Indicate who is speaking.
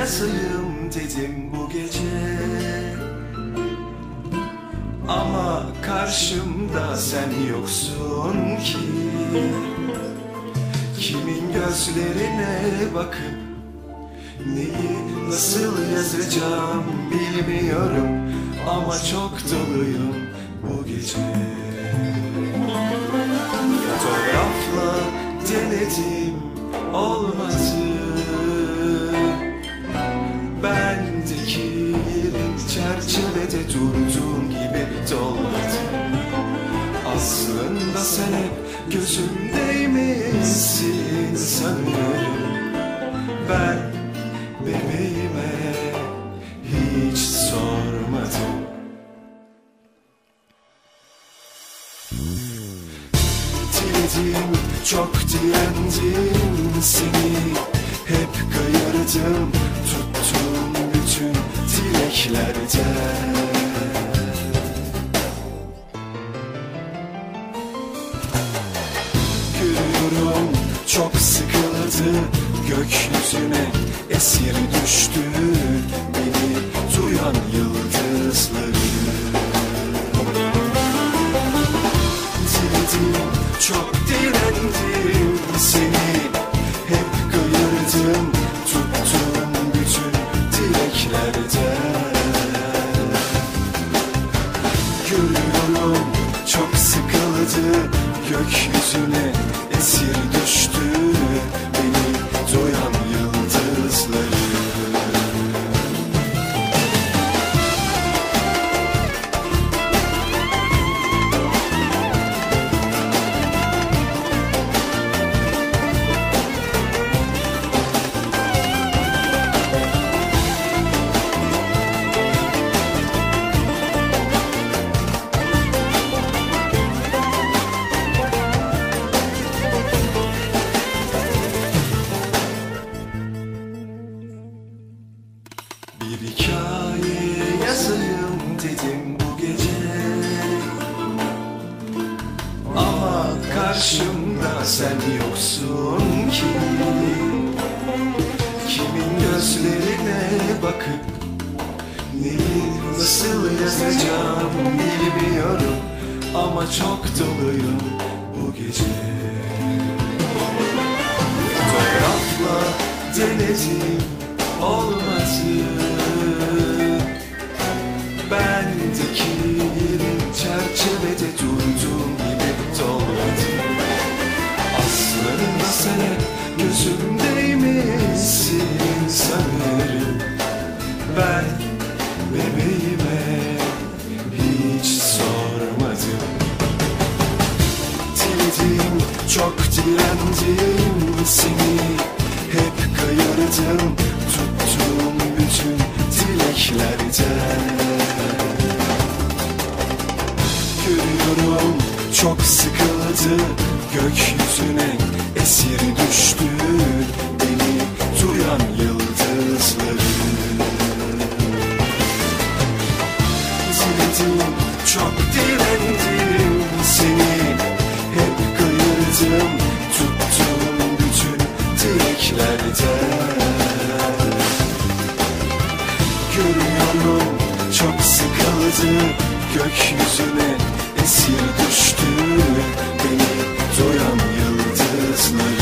Speaker 1: yazayım dedim bu gece. Ama karşımda sen yoksun ki. Kimin gözlerine bakıp Neyi nasıl yazacağım bilmiyorum. Ama çok doluyum bu gece çerçevede durduğum gibi dolmadı. Aslında sen hep gözümdeymişsin sanırım Ben bebeğime hiç sormadım. Diledim, çok direndim seni. Hep kayırdım, tuttum dileklerden Görüyorum çok sıkıldı gökyüzüne esir düştü beni duyan yıldızları. Diledim çok direndim gökyüzüne esir düştü Bir hikaye yazayım dedim bu gece. Ama karşımda sen yoksun ki. Kimin gözlerine bakıp Neyi nasıl yazacağım bilmiyorum. Ama çok doluyum bu gece. Fotoğrafla denedim olmadı Bendeki çerçevede durduğum gibi dolmadı Aslında sen gözümdeymişsin sanırım? Ben bebeğime hiç sormadım. Diledim, çok direndim seni. Hep kayırdım, bütün dileklerden. Görüyorum çok sıkıldı gökyüzüne esir düştü beni duyan yıldızları. Diledim, çok direndim seni Hep kayırdım, tuttum bütün dileklerden Ruhum çok sıkıldı Gökyüzüne esir düştü. Beni duyan yıldızlar